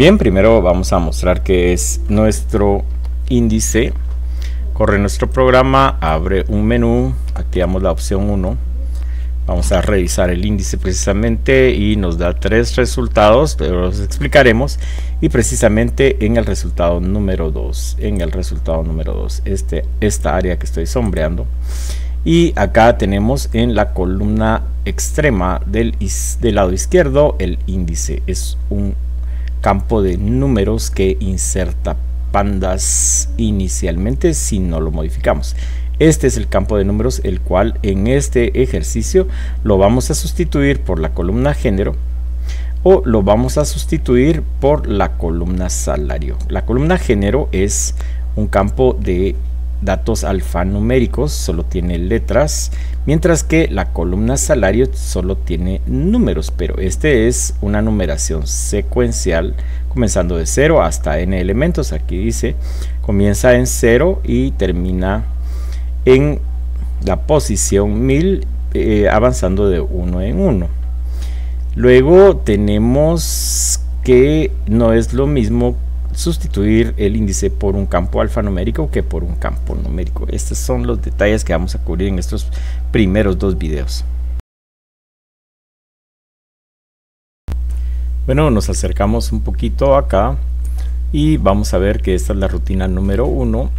Bien, primero vamos a mostrar que es nuestro índice. Corre nuestro programa, abre un menú, activamos la opción 1. Vamos a revisar el índice precisamente y nos da tres resultados, pero los explicaremos. Y precisamente en el resultado número 2, en el resultado número 2, este, esta área que estoy sombreando. Y acá tenemos en la columna extrema del, del lado izquierdo el índice. Es un campo de números que inserta pandas inicialmente si no lo modificamos. Este es el campo de números el cual en este ejercicio lo vamos a sustituir por la columna género o lo vamos a sustituir por la columna salario. La columna género es un campo de datos alfanuméricos, solo tiene letras, mientras que la columna salario solo tiene números, pero este es una numeración secuencial comenzando de 0 hasta n elementos. Aquí dice comienza en 0 y termina en la posición 1000 eh, avanzando de 1 en 1. Luego tenemos que no es lo mismo sustituir el índice por un campo alfanumérico que por un campo numérico. Estos son los detalles que vamos a cubrir en estos primeros dos videos. Bueno, nos acercamos un poquito acá y vamos a ver que esta es la rutina número 1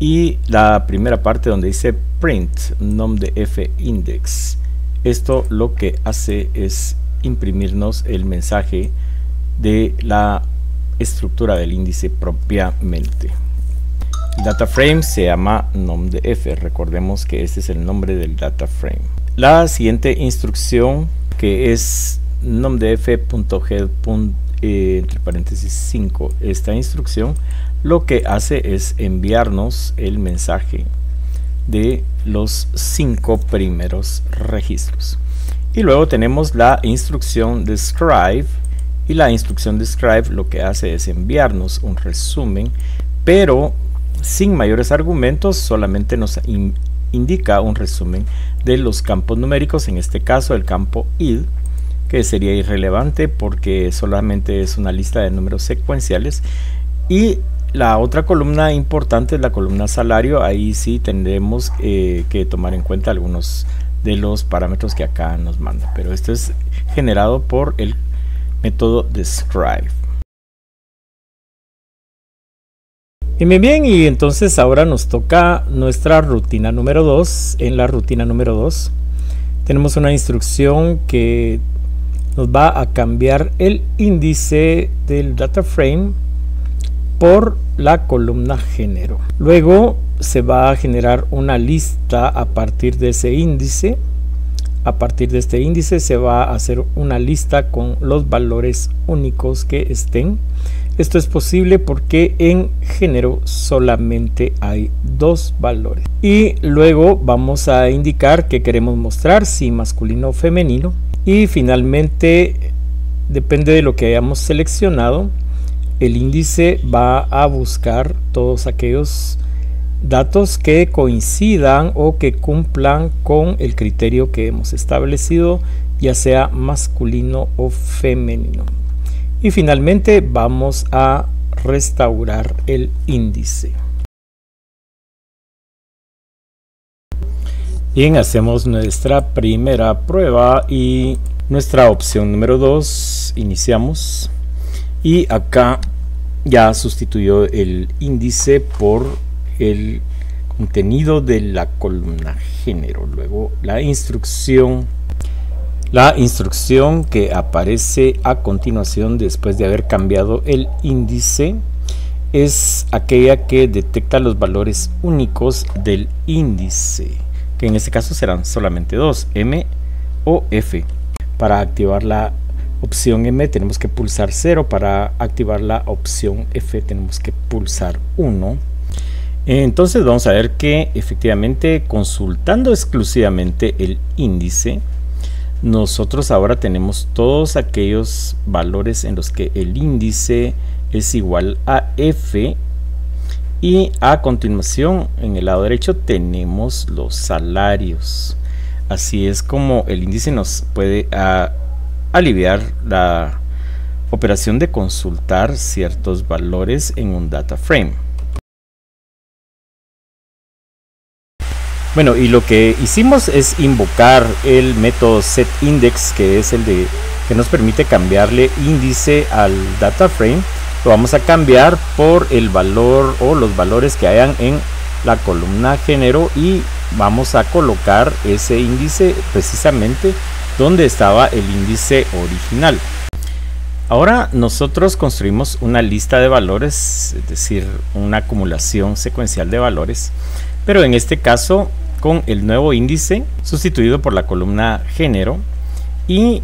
y la primera parte donde dice print nom de f index. Esto lo que hace es imprimirnos el mensaje de la estructura del índice propiamente. El data frame se llama nom de f. Recordemos que este es el nombre del data frame. La siguiente instrucción que es nom de f.head eh, entre paréntesis 5. Esta instrucción lo que hace es enviarnos el mensaje de los cinco primeros registros. Y luego tenemos la instrucción describe y la instrucción describe lo que hace es enviarnos un resumen, pero sin mayores argumentos, solamente nos indica un resumen de los campos numéricos, en este caso el campo id, que sería irrelevante porque solamente es una lista de números secuenciales. Y la otra columna importante es la columna salario, ahí sí tendremos eh, que tomar en cuenta algunos de los parámetros que acá nos manda, pero esto es generado por el método describe. Y muy bien, y entonces ahora nos toca nuestra rutina número 2. En la rutina número 2 tenemos una instrucción que nos va a cambiar el índice del data frame por la columna género. Luego se va a generar una lista a partir de ese índice a partir de este índice se va a hacer una lista con los valores únicos que estén. Esto es posible porque en género solamente hay dos valores. Y luego vamos a indicar que queremos mostrar, si masculino o femenino. Y finalmente, depende de lo que hayamos seleccionado, el índice va a buscar todos aquellos datos que coincidan o que cumplan con el criterio que hemos establecido, ya sea masculino o femenino. Y finalmente vamos a restaurar el índice. Bien, hacemos nuestra primera prueba y nuestra opción número 2, iniciamos. Y acá ya sustituyó el índice por el contenido de la columna género. Luego la instrucción. La instrucción que aparece a continuación después de haber cambiado el índice es aquella que detecta los valores únicos del índice, que en este caso serán solamente dos, M o F. Para activar la opción M tenemos que pulsar 0, para activar la opción F tenemos que pulsar 1 entonces vamos a ver que efectivamente consultando exclusivamente el índice, nosotros ahora tenemos todos aquellos valores en los que el índice es igual a f y a continuación en el lado derecho tenemos los salarios. Así es como el índice nos puede aliviar la operación de consultar ciertos valores en un data frame. Bueno, y lo que hicimos es invocar el método setIndex, que es el de que nos permite cambiarle índice al data frame. Lo vamos a cambiar por el valor o los valores que hayan en la columna género y vamos a colocar ese índice precisamente donde estaba el índice original. Ahora nosotros construimos una lista de valores, es decir, una acumulación secuencial de valores, pero en este caso con el nuevo índice sustituido por la columna género y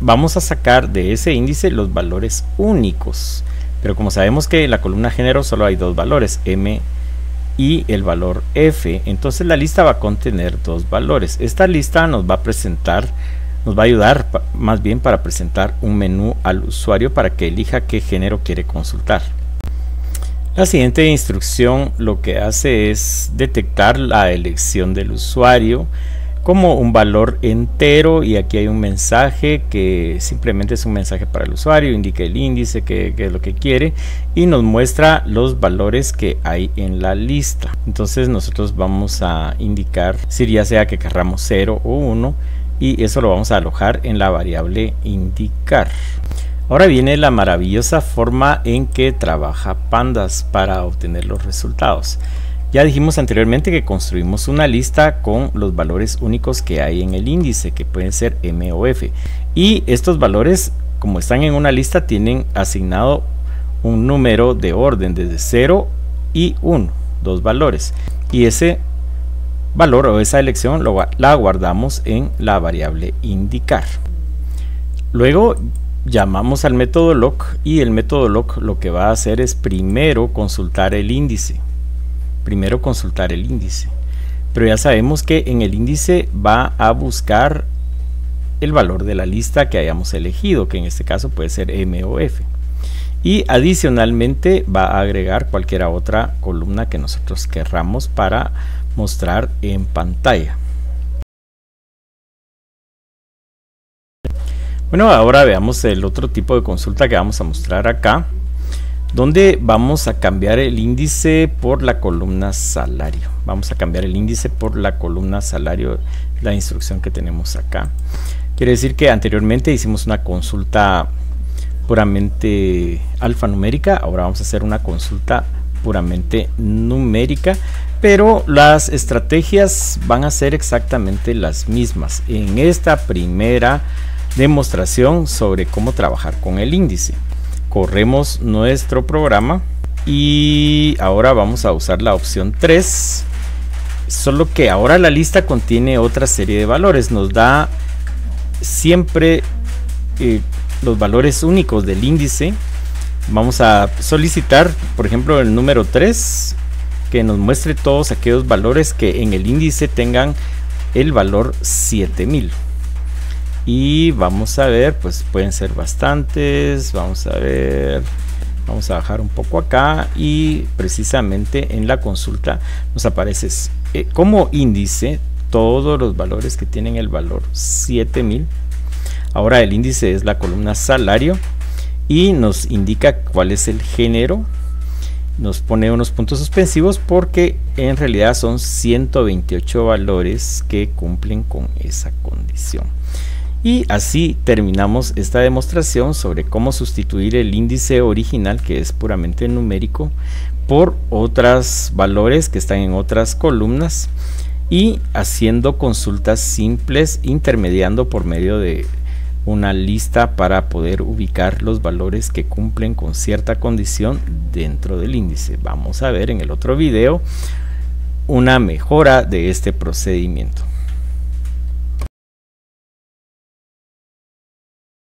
vamos a sacar de ese índice los valores únicos. Pero como sabemos que en la columna género solo hay dos valores, m y el valor f, entonces la lista va a contener dos valores. Esta lista nos va a presentar, nos va a ayudar más bien para presentar un menú al usuario para que elija qué género quiere consultar. La siguiente instrucción lo que hace es detectar la elección del usuario como un valor entero y aquí hay un mensaje que simplemente es un mensaje para el usuario, indica el índice, que, es lo que quiere y nos muestra los valores que hay en la lista. Entonces nosotros vamos a indicar si ya sea que querramos 0 o 1 y eso lo vamos a alojar en la variable indicar. Ahora viene la maravillosa forma en que trabaja Pandas para obtener los resultados. Ya dijimos anteriormente que construimos una lista con los valores únicos que hay en el índice, que pueden ser M o F. Y estos valores, como están en una lista, tienen asignado un número de orden desde 0 y 1, dos valores. Y ese valor o esa elección la guardamos en la variable indicar. Luego llamamos al método lock y el método lock lo que va a hacer es primero consultar el índice primero consultar el índice pero ya sabemos que en el índice va a buscar el valor de la lista que hayamos elegido que en este caso puede ser M o F y adicionalmente va a agregar cualquier otra columna que nosotros querramos para mostrar en pantalla Bueno, ahora veamos el otro tipo de consulta que vamos a mostrar acá, donde vamos a cambiar el índice por la columna salario. Vamos a cambiar el índice por la columna salario, la instrucción que tenemos acá. Quiere decir que anteriormente hicimos una consulta puramente alfanumérica, ahora vamos a hacer una consulta puramente numérica, pero las estrategias van a ser exactamente las mismas. En esta primera demostración sobre cómo trabajar con el índice. Corremos nuestro programa y ahora vamos a usar la opción 3. Solo que ahora la lista contiene otra serie de valores. Nos da siempre eh, los valores únicos del índice. Vamos a solicitar, por ejemplo, el número 3 que nos muestre todos aquellos valores que en el índice tengan el valor 7000 y vamos a ver pues pueden ser bastantes vamos a ver vamos a bajar un poco acá y precisamente en la consulta nos aparece eh, como índice todos los valores que tienen el valor 7000 ahora el índice es la columna salario y nos indica cuál es el género nos pone unos puntos suspensivos porque en realidad son 128 valores que cumplen con esa condición. Y así terminamos esta demostración sobre cómo sustituir el índice original, que es puramente numérico, por otros valores que están en otras columnas y haciendo consultas simples intermediando por medio de una lista para poder ubicar los valores que cumplen con cierta condición dentro del índice. Vamos a ver en el otro video una mejora de este procedimiento.